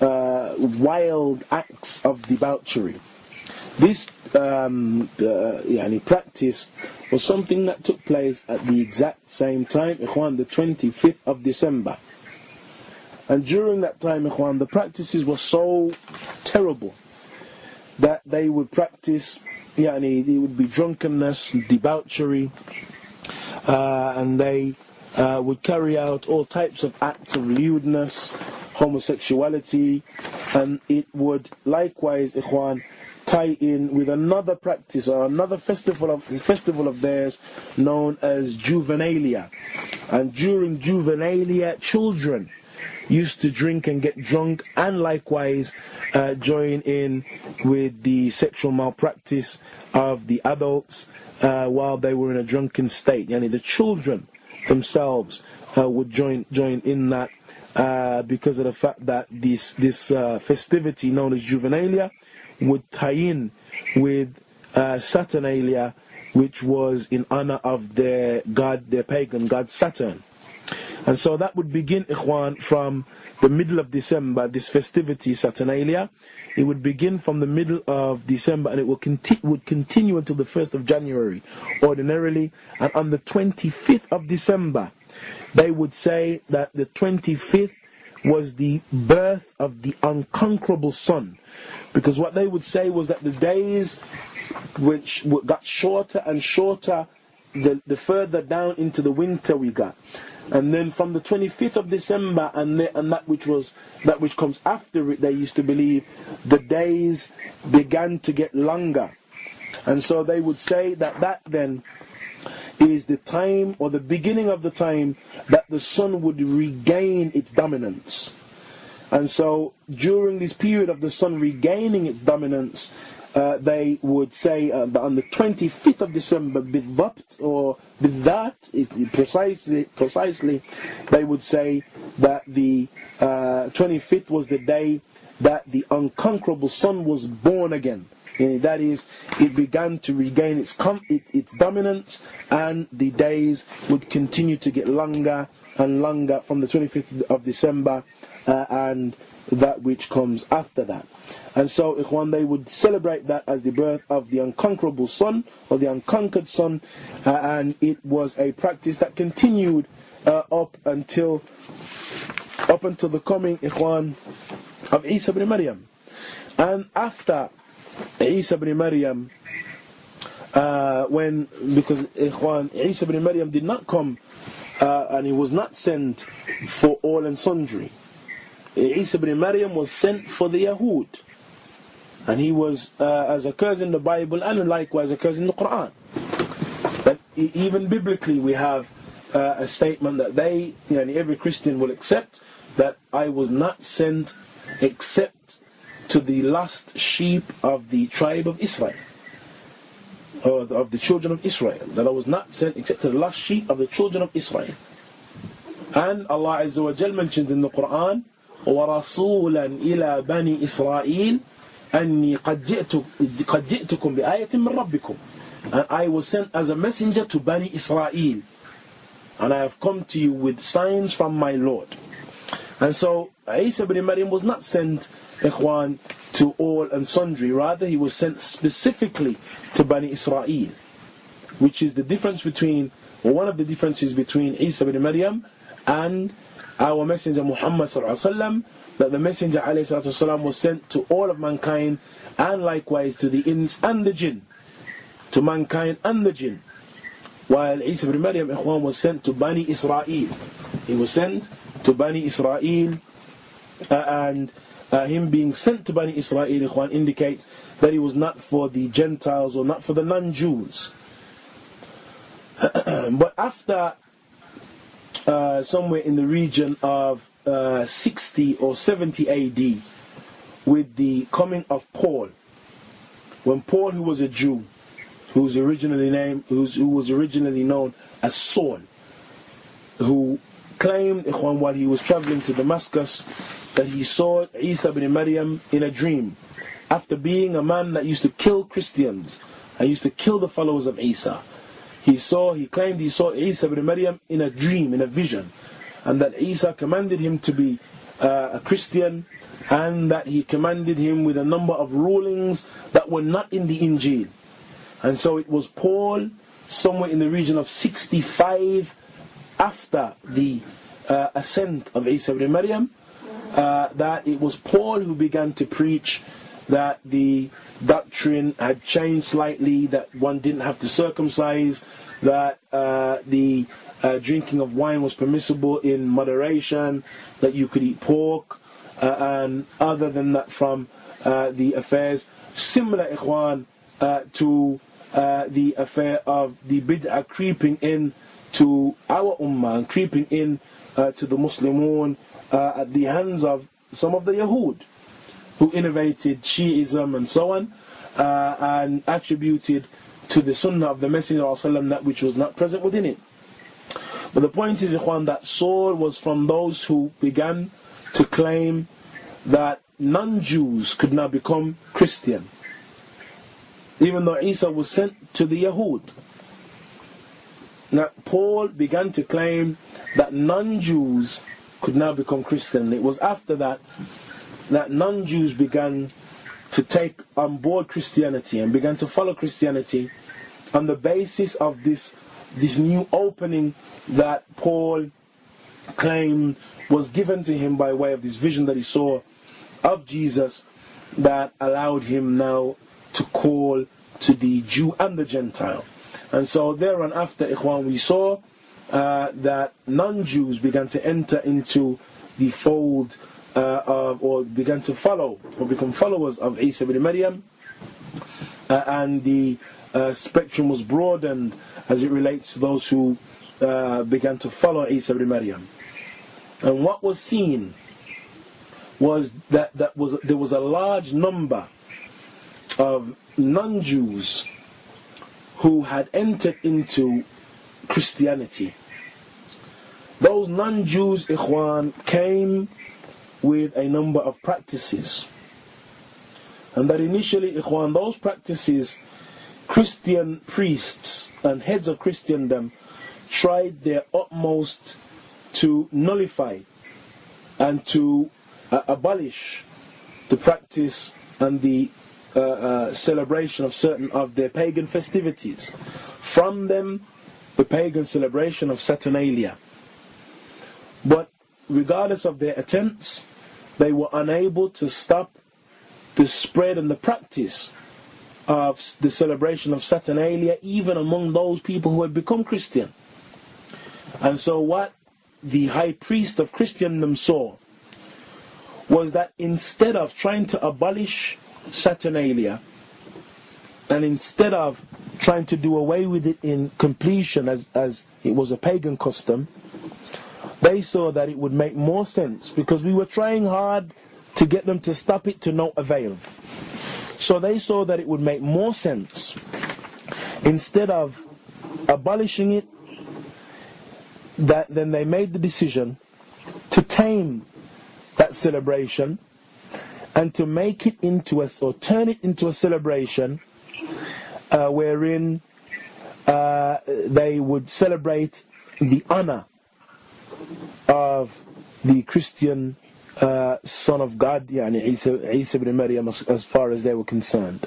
wild acts of debauchery. This um, uh, practice was something that took place at the exact same time, Ikhwan, the 25th of December. And during that time, Ikhwan, the practices were so terrible that they would practice, yani, it would be drunkenness, debauchery, uh, and they uh, would carry out all types of acts of lewdness, homosexuality, and it would likewise, Ikhwan, tie in with another practice or another festival of festival of theirs known as Juvenalia. And during Juvenalia, children used to drink and get drunk and likewise uh, join in with the sexual malpractice of the adults uh, while they were in a drunken state. Yani the children themselves uh, would join join in that uh, because of the fact that this this uh, festivity known as Juvenalia would tie in with uh, Saturnalia, which was in honor of their god, their pagan god Saturn. And so that would begin, Ikhwan, from the middle of December, this festivity, Saturnalia. It would begin from the middle of December and it will conti- would continue until the 1st of January, ordinarily. And on the 25th of December, they would say that the 25th was the birth of the unconquerable sun. Because what they would say was that the days which got shorter and shorter the, the further down into the winter we got. And then from the 25th of December and, the, and that which was that which comes after it, they used to believe the days began to get longer. And so they would say that that then is the time or the beginning of the time that the sun would regain its dominance. And so during this period of the sun regaining its dominance, uh, they would say uh, on the 25th of December, bivapt or bidhat, precisely, precisely, they would say that the uh, 25th was the day that the unconquerable sun was born again. That is, it began to regain its, its dominance, and the days would continue to get longer and longer from the 25th of December uh, and that which comes after that. And so, Ikhwan, they would celebrate that as the birth of the unconquerable sun or the unconquered sun, uh, and it was a practice that continued uh, up until up until the coming, Ikhwan, of Isa ibn Maryam. And after Isa ibn Maryam, uh, when because Ikhwan, Isa ibn Maryam did not come uh, and he was not sent for all and sundry. Isa ibn Maryam was sent for the Yahud. And he was, uh, as occurs in the Bible and likewise occurs in the Quran. But even biblically, we have uh, a statement that they, you know, every Christian will accept that I was not sent except to the lost sheep of the tribe of Israel, or of the children of Israel. That I was not sent except to the lost sheep of the children of Israel. And Allah Azza wa Jal mentioned in the Quran ورسولا إلى بني إسرائيل أني قد جئت قد جئتكم بآية من ربكم and I was sent as a messenger to Bani Israel and I have come to you with signs from my Lord and so Isa ibn Maryam was not sent ikhwan to all and sundry rather he was sent specifically to Bani Israel which is the difference between or one of the differences between Isa ibn Maryam and our Messenger Muhammad وسلم, that the Messenger والسلام, was sent to all of mankind and likewise to the ins and the jinn. To mankind and the jinn. While Isa ibn Maryam Ikhwan was sent to Bani Israel. He was sent to Bani Israel uh, and uh, him being sent to Bani Israel Ikhwan indicates that he was not for the Gentiles or not for the non-Jews. but after uh, somewhere in the region of uh, 60 or 70 AD with the coming of Paul. When Paul, who was a Jew, who was originally named, who was originally known as Saul, who claimed while he was traveling to Damascus that he saw Isa ibn Maryam in a dream after being a man that used to kill Christians and used to kill the followers of Isa. He saw, he claimed he saw Isa ibn Maryam in a dream, in a vision, and that Isa commanded him to be uh, a Christian and that he commanded him with a number of rulings that were not in the Injil. And so it was Paul, somewhere in the region of 65 after the uh, ascent of Isa ibn Maryam, uh, that it was Paul who began to preach that the doctrine had changed slightly, that one didn't have to circumcise, that uh, the uh, drinking of wine was permissible in moderation, that you could eat pork, uh, and other than that, from uh, the affairs. Similar, ikhwan, uh, to uh, the affair of the bid'ah creeping in to our ummah and creeping in to the Muslimun at the hands of some of the Yahud who innovated Shiism and so on, uh, and attributed to the Sunnah of the Messenger of that which was not present within it. But the point is, Ikhwan, that Saul was from those who began to claim that non-Jews could now become Christian. Even though Isa was sent to the Yahud. Now, Paul began to claim that non-Jews could now become Christian. It was after that that non-Jews began to take on board Christianity and began to follow Christianity on the basis of this this new opening that Paul claimed was given to him by way of this vision that he saw of Jesus that allowed him now to call to the Jew and the Gentile. And so there and after Ikhwan we saw uh, that non-Jews began to enter into the fold uh, of, or began to follow or become followers of Isa ibn Maryam, uh, and the uh, spectrum was broadened as it relates to those who uh, began to follow Isa ibn Maryam. And what was seen was that, that was there was a large number of non-Jews who had entered into Christianity. Those non-Jews, Ikhwan, came with a number of practices. And that initially, Ikhwan, those practices, Christian priests and heads of Christendom tried their utmost to nullify and to uh, abolish the practice and the uh, uh, celebration of certain of their pagan festivities. From them, the pagan celebration of Saturnalia. But regardless of their attempts, they were unable to stop the spread and the practice of the celebration of Saturnalia, even among those people who had become Christian. And so, what the high priest of Christendom saw was that instead of trying to abolish Saturnalia, and instead of trying to do away with it in completion as, as it was a pagan custom, they saw that it would make more sense because we were trying hard to get them to stop it to no avail. So they saw that it would make more sense instead of abolishing it that then they made the decision to tame that celebration and to make it into a or turn it into a celebration uh, wherein uh, they would celebrate the honor of the Christian uh, Son of God, yani Isa, Isa ibn Maryam, as, as far as they were concerned.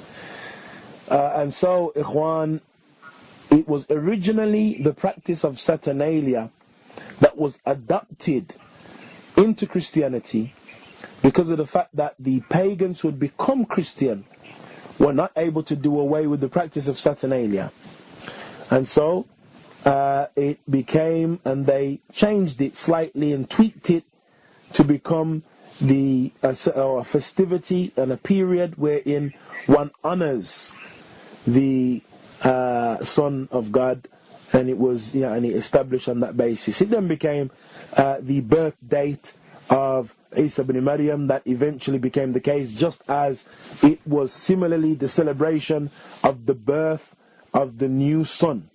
Uh, and so, Ikhwan, it was originally the practice of Saturnalia that was adopted into Christianity because of the fact that the pagans who had become Christian were not able to do away with the practice of Saturnalia. And so uh, it became, and they changed it slightly and tweaked it to become the uh, a festivity and a period wherein one honors the uh, Son of God, and it was yeah, and it established on that basis. It then became uh, the birth date of Isa ibn Maryam that eventually became the case, just as it was similarly the celebration of the birth of the new sun.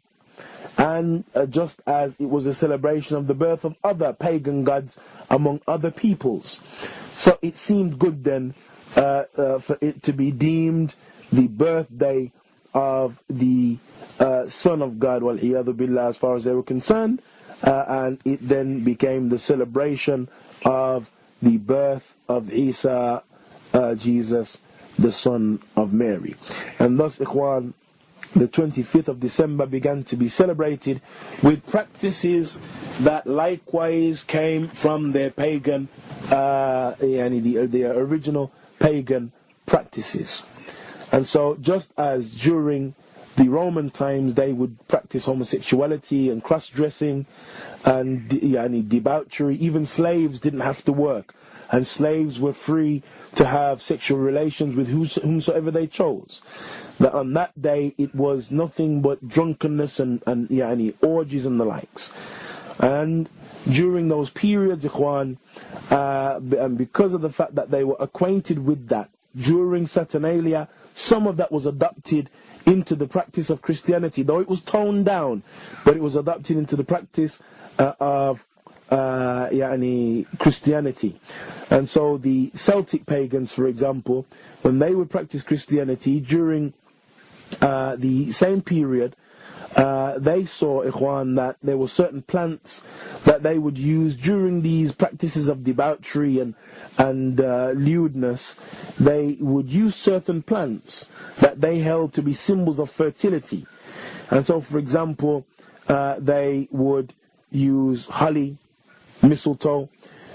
And uh, just as it was a celebration of the birth of other pagan gods among other peoples. So it seemed good then uh, uh, for it to be deemed the birthday of the uh, Son of God, billah, as far as they were concerned, uh, and it then became the celebration of the birth of Isa, uh, Jesus, the son of Mary. And thus, ikhwan, the 25th of December began to be celebrated with practices that likewise came from their pagan, uh, the, their original pagan practices. And so, just as during the Roman times they would practice homosexuality and cross dressing and yani, debauchery. Even slaves didn't have to work, and slaves were free to have sexual relations with whomsoever they chose. That on that day it was nothing but drunkenness and, and yani, orgies and the likes. And during those periods, Ikhwan, uh, and because of the fact that they were acquainted with that during Saturnalia, some of that was adopted into the practice of Christianity, though it was toned down, but it was adopted into the practice uh, of uh, Christianity. And so the Celtic pagans, for example, when they would practice Christianity during uh, the same period, uh, they saw, Ikhwan, that there were certain plants that they would use during these practices of debauchery and, and uh, lewdness. They would use certain plants that they held to be symbols of fertility. And so, for example, uh, they would use holly, mistletoe,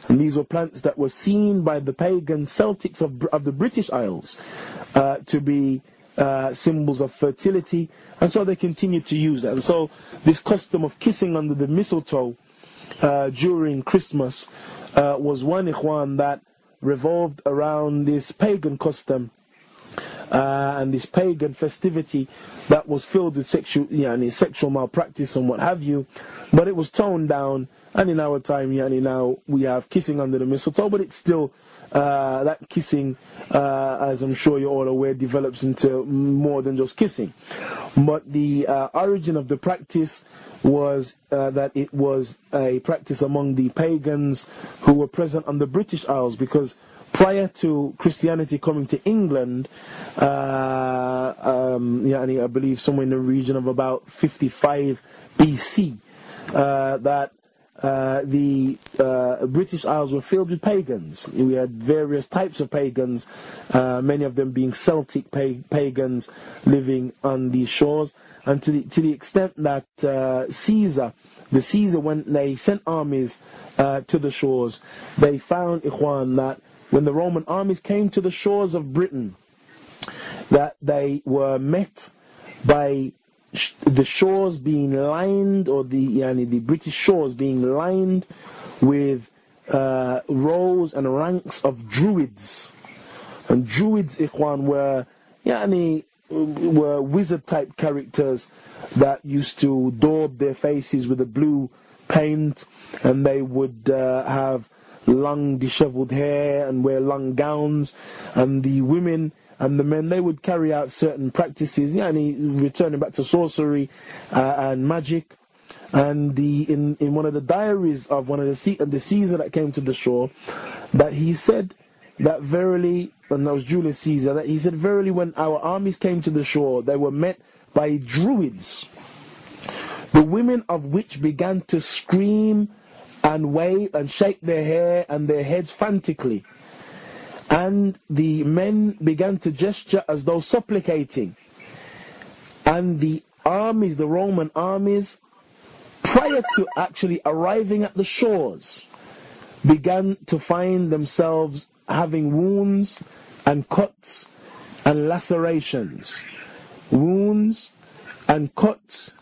and these were plants that were seen by the pagan Celtics of, of the British Isles uh, to be uh, symbols of fertility, and so they continued to use that. And so this custom of kissing under the mistletoe uh, during Christmas uh, was one ikhwan that revolved around this pagan custom uh, and this pagan festivity that was filled with sexual, yani, sexual malpractice and what have you, but it was toned down. And in our time, yani, now we have kissing under the mistletoe, but it's still uh, that kissing, uh, as I'm sure you're all aware, develops into more than just kissing. But the uh, origin of the practice was uh, that it was a practice among the pagans who were present on the British Isles because prior to Christianity coming to England, uh, um, I believe somewhere in the region of about 55 BC, uh, that uh, the uh, British Isles were filled with pagans. We had various types of pagans, uh, many of them being Celtic pagans living on these shores. And to the, to the extent that uh, Caesar, the Caesar, when they sent armies uh, to the shores, they found, Ikhwan, that when the Roman armies came to the shores of Britain, that they were met by the shores being lined, or the yani, the British shores being lined with uh, rows and ranks of druids. And druids, ikhwan, were yani, were wizard type characters that used to daub their faces with a blue paint, and they would uh, have long disheveled hair and wear long gowns, and the women and the men they would carry out certain practices, yani returning back to sorcery uh, and magic. And the in, in one of the diaries of one of the sea, the Caesar that came to the shore, that he said that verily, and that was Julius Caesar, that he said verily when our armies came to the shore, they were met by druids, the women of which began to scream and wave and shake their hair and their heads frantically and the men began to gesture as though supplicating. And the armies, the Roman armies, prior to actually arriving at the shores, began to find themselves having wounds and cuts and lacerations. Wounds and cuts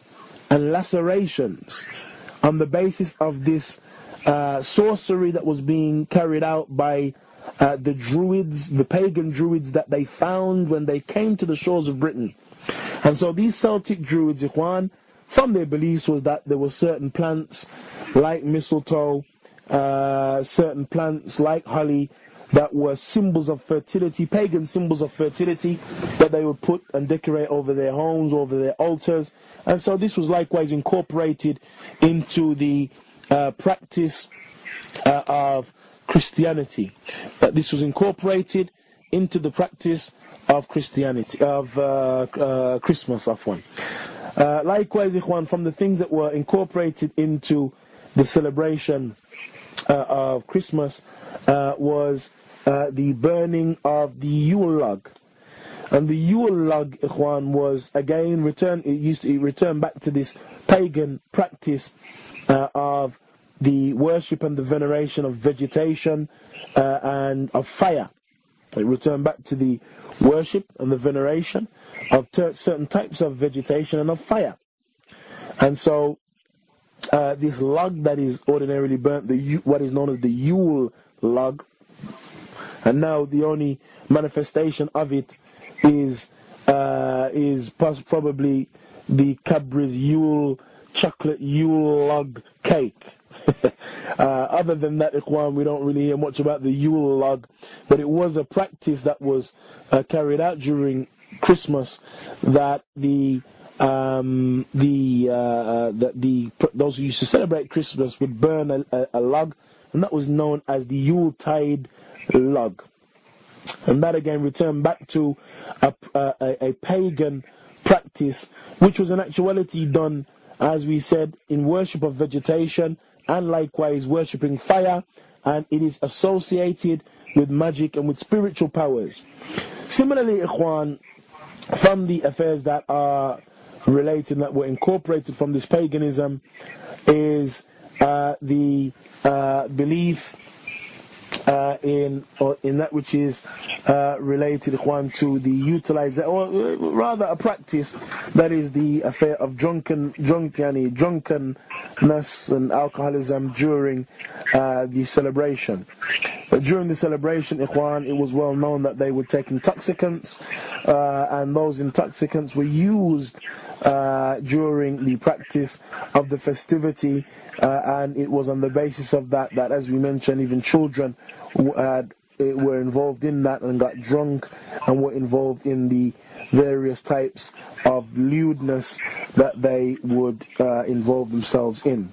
and lacerations on the basis of this uh, sorcery that was being carried out by uh, the Druids, the pagan Druids that they found when they came to the shores of Britain. And so these Celtic Druids, Ikhwan, from their beliefs was that there were certain plants like mistletoe uh, certain plants like holly that were symbols of fertility, pagan symbols of fertility that they would put and decorate over their homes, over their altars. And so this was likewise incorporated into the uh, practice uh, of Christianity. That this was incorporated into the practice of Christianity, of uh, uh Christmas, of one. Uh, likewise, Ikhwan, from the things that were incorporated into the celebration uh, of Christmas was uh, the burning of the Yule log. And the Yule log, Ikhwan, was again returned, it used to return back to this pagan practice uh, of the worship and the veneration of vegetation uh, and of fire. It returned back to the worship and the veneration of certain types of vegetation and of fire. And so, uh, this log that is ordinarily burnt, the what is known as the Yule log, and now the only manifestation of it is uh, is probably the Cadbury's Yule chocolate Yule log cake. Uh, other than that, Ikhwan, we don't really hear much about the Yule log, but it was a practice that was uh, carried out during Christmas that the um, the, uh, uh the, the those who used to celebrate Christmas would burn a, a, a log, and that was known as the Yule Tide log. And that again returned back to a, a, a pagan practice, which was in actuality done, as we said, in worship of vegetation and likewise worshipping fire, and it is associated with magic and with spiritual powers. Similarly, Ikhwan, from the affairs that are related, that were incorporated from this paganism, is uh, the uh, belief uh, in or in that which is uh, related one to the utilization, or uh, rather a practice that is the affair of drunken, drunk, drunkenness and alcoholism during uh, the celebration. But during the celebration, Ikhwan, it was well known that they would take intoxicants, uh, and those intoxicants were used uh, during the practice of the festivity uh, and it was on the basis of that that, as we mentioned, even children eh, were involved in that and got drunk and were involved in the various types of lewdness that they would uh, involve themselves in.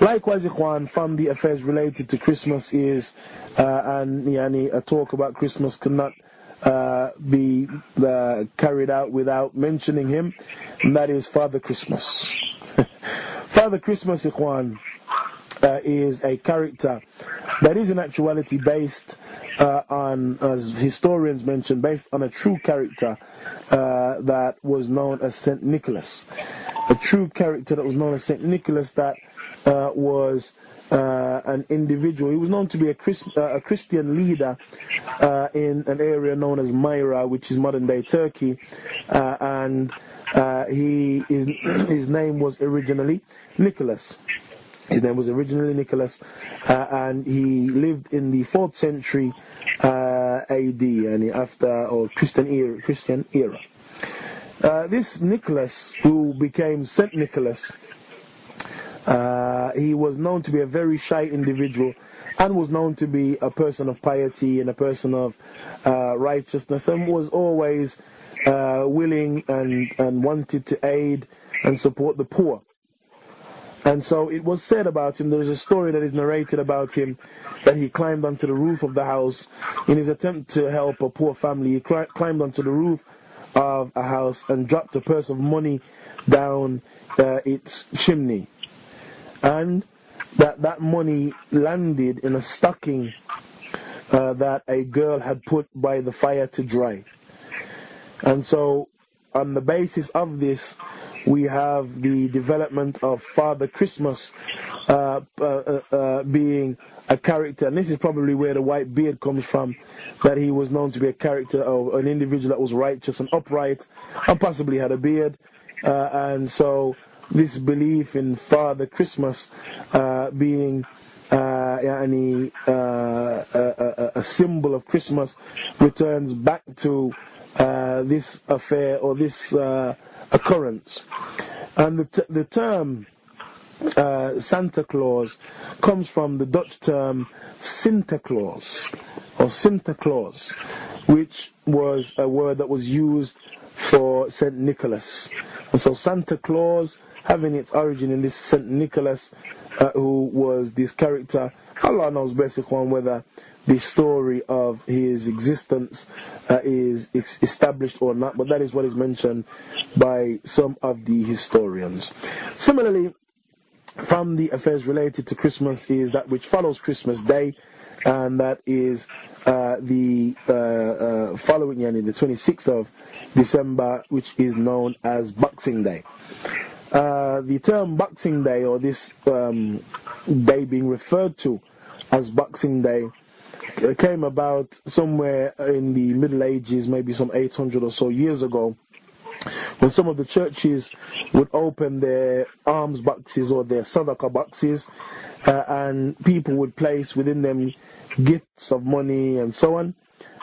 Likewise, Ikhwan, from the affairs related to Christmas is, uh, and yani, a talk about Christmas cannot uh, be uh, carried out without mentioning him, and that is Father Christmas. Father Christmas, Ikhwan, uh, is a character that is in actuality based uh, on, as historians mention, based on a true character uh, that was known as Saint Nicholas. A true character that was known as Saint Nicholas that uh, was uh, an individual. He was known to be a, Christ, uh, a Christian leader uh, in an area known as Myra, which is modern day Turkey, uh, and uh, he his, his name was originally Nicholas. His name was originally Nicholas, uh, and he lived in the fourth century AD, and after or Christian era. Christian era. This Nicholas, who became Saint Nicholas, uh, he was known to be a very shy individual, and was known to be a person of piety and a person of uh, righteousness, and was always uh, willing and, and wanted to aid and support the poor. And so it was said about him, there's a story that is narrated about him that he climbed onto the roof of the house in his attempt to help a poor family. He climbed onto the roof of a house and dropped a purse of money down uh, its chimney. And that, that money landed in a stocking uh, that a girl had put by the fire to dry. And so, on the basis of this, we have the development of Father Christmas uh, uh, uh, uh, being a character, and this is probably where the white beard comes from, that he was known to be a character of an individual that was righteous and upright, and possibly had a beard, uh, and so this belief in Father Christmas uh, being uh, a, a, a, symbol of Christmas returns back to uh, this affair or this uh, occurrence. And the, the term uh, Santa Claus comes from the Dutch term Sinterklaas or Sinterklaas, which was a word that was used for St. Nicholas. And so Santa Claus, having its origin in this St. Nicholas, uh, who was this character, Allah knows best whether the story of his existence uh, is established or not, but that is what is mentioned by some of the historians. Similarly, from the affairs related to Christmas is that which follows Christmas Day, and that is uh, the uh, uh, following year, the 26th of December, which is known as Boxing Day. Uh, the term Boxing Day, or this um, day being referred to as Boxing Day, uh, came about somewhere in the Middle Ages, maybe some 800 or so years ago, when some of the churches would open their alms boxes or their sadaqah boxes, uh, and people would place within them gifts of money and so on.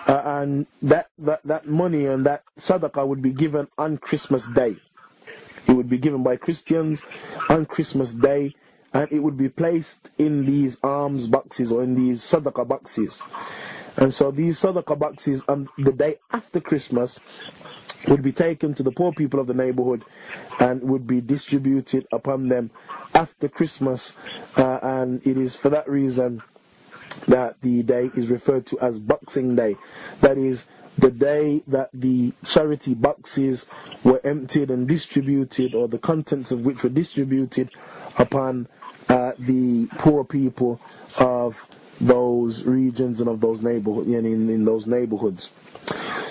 Uh, and that, that, that money and that sadaqah would be given on Christmas Day. It would be given by Christians on Christmas Day and it would be placed in these alms boxes or in these sadaqah boxes. And so these sadaqah boxes on the day after Christmas would be taken to the poor people of the neighborhood and would be distributed upon them after Christmas. Uh, and it is for that reason that the day is referred to as Boxing Day. That is the day that the charity boxes were emptied and distributed, or the contents of which were distributed upon uh, the poor people of those regions and of those neighborhoods, in, in those neighborhoods.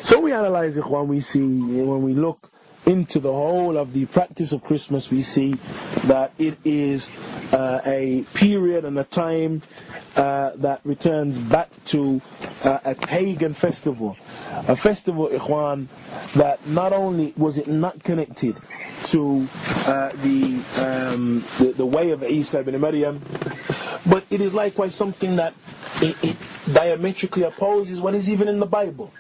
So we analyze it when we see, when we look into the whole of the practice of Christmas, we see that it is uh, a period and a time uh, that returns back to uh, a pagan festival. A festival, Ikhwan, that not only was it not connected to uh, the, um, the, the way of Isa ibn Maryam, but it is likewise something that it, it diametrically opposes what is even in the Bible.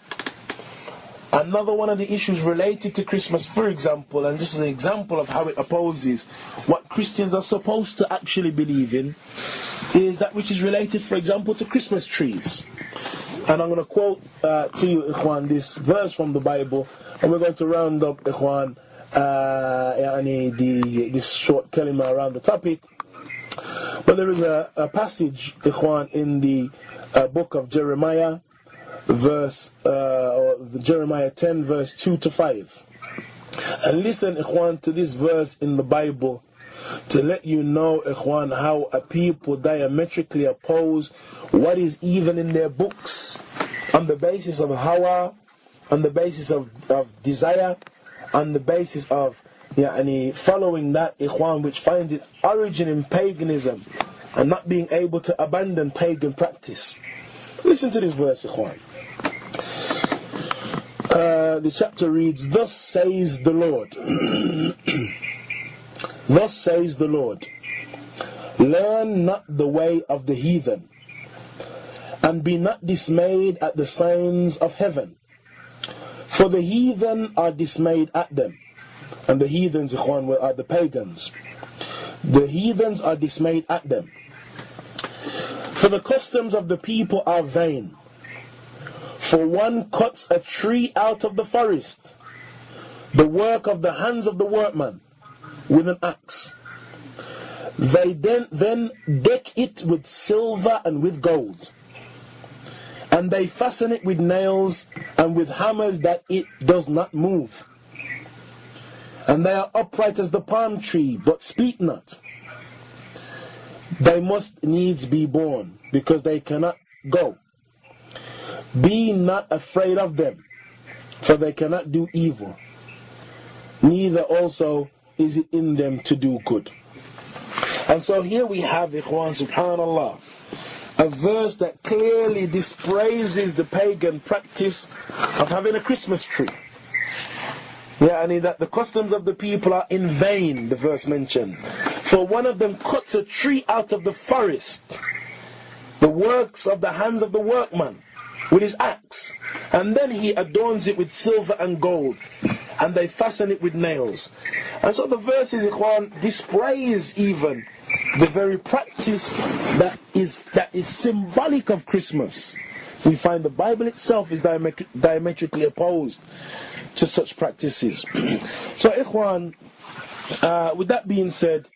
Another one of the issues related to Christmas, for example, and this is an example of how it opposes what Christians are supposed to actually believe in, is that which is related, for example, to Christmas trees. And I'm going to quote uh, to you, Ikhwan, this verse from the Bible, and we're going to round up, Ikhwan, uh, the, this short kalima around the topic. But there is a, a passage, Ikhwan, in the uh, book of Jeremiah, verse uh, Jeremiah 10 verse 2 to 5 and listen ikhwan to this verse in the Bible to let you know ikhwan how a people diametrically oppose what is even in their books on the basis of hawa on the basis of, of desire on the basis of yani, following that ikhwan which finds its origin in paganism and not being able to abandon pagan practice listen to this verse ikhwan uh, the chapter reads, Thus says the Lord. Thus says the Lord. Learn not the way of the heathen, and be not dismayed at the signs of heaven. For the heathen are dismayed at them. And the heathens, ikhwan, are the pagans. The heathens are dismayed at them. For the customs of the people are vain. For one cuts a tree out of the forest, the work of the hands of the workman, with an axe. They then, then deck it with silver and with gold. And they fasten it with nails and with hammers that it does not move. And they are upright as the palm tree, but speak not. They must needs be born, because they cannot go. Be not afraid of them, for they cannot do evil. Neither also is it in them to do good. And so here we have, Ikhwan, subhanallah, a verse that clearly dispraises the pagan practice of having a Christmas tree. Yeah, and that the customs of the people are in vain, the verse mentions. For one of them cuts a tree out of the forest, the works of the hands of the workman with his axe, and then he adorns it with silver and gold. and they fasten it with nails. And so the verses, Ikhwan, dispraise even the very practice that is, that is symbolic of Christmas. We find the Bible itself is diametrically opposed to such practices. so, Ikhwan, uh, with that being said,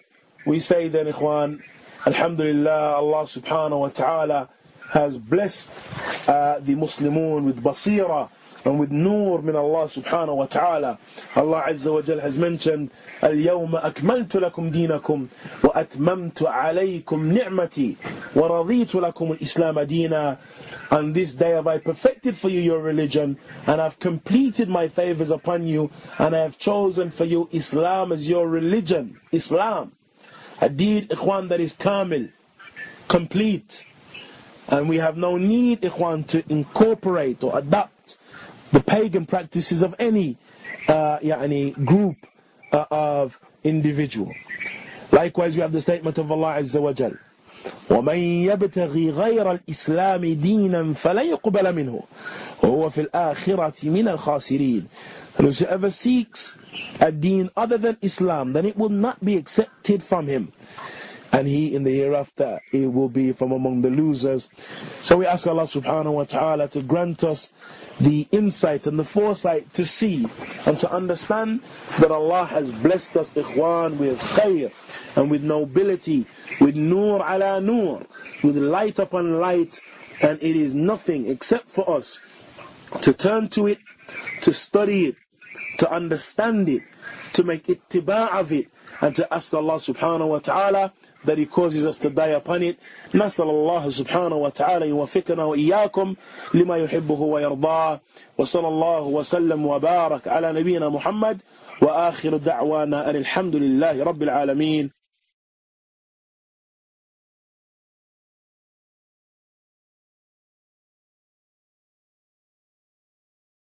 we say then, Ikhwan, Alhamdulillah, Allah subhanahu wa ta'ala has blessed uh, the Muslimun with basira and with nur min Allah subhanahu wa ta'ala. Allah Azza wa Jal has mentioned, اليوم أكملت لكم دينكم وأتممت عليكم نعمتي ورضيت لكم الإسلام دينا On this day have I perfected for you your religion and I've completed my favors upon you and I have chosen for you Islam as your religion. Islam. A deed, ikhwan, that is kamil, complete. And we have no need, ikhwan, to incorporate or adopt the pagan practices of any uh, يعني, group uh, of individual. Likewise, we have the statement of Allah Azza wa Jal. ومن يبتغي غير الإسلام دينا فلن يقبل منه وهو في الآخرة من الخاسرين and whosoever seeks a deen other than Islam then it will not be accepted from him. And he in the hereafter he will be from among the losers. So we ask Allah subhanahu wa ta'ala to grant us the insight and the foresight to see and to understand that Allah has blessed us ikhwan with khair and with nobility with nur ala nur with light upon light. And it is nothing except for us to turn to it to study it to understand it to make ittiba' of it and to ask Allah subhanahu wa ta'ala that He causes us to die upon it. نسأل الله سبحانه وتعالى يوفقنا وإياكم لما يحبه ويرضاه. وصلى الله وسلم وبارك على نبينا محمد. وآخر دعوانا أن الحمد لله رب العالمين.